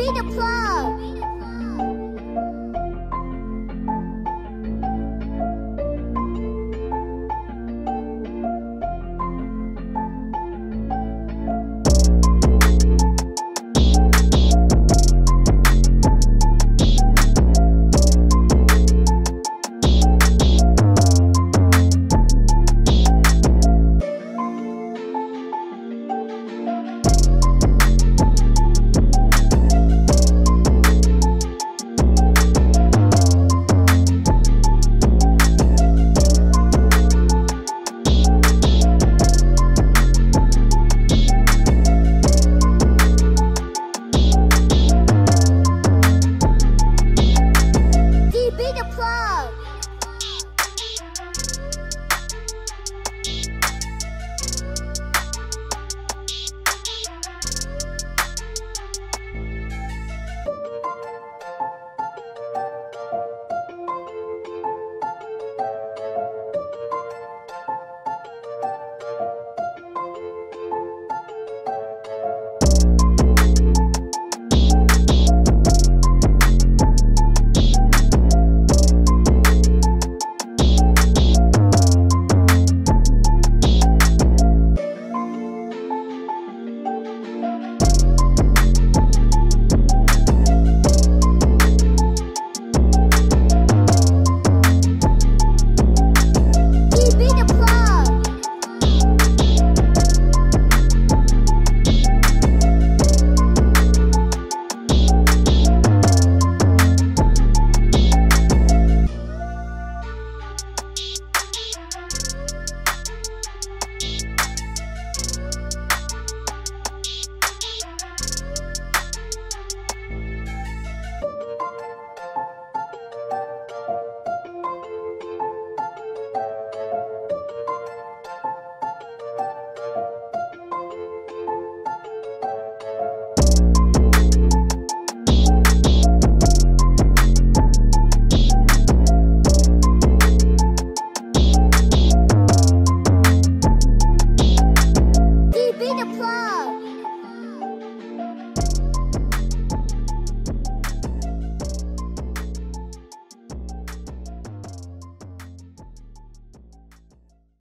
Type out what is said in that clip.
be the plug. Oh.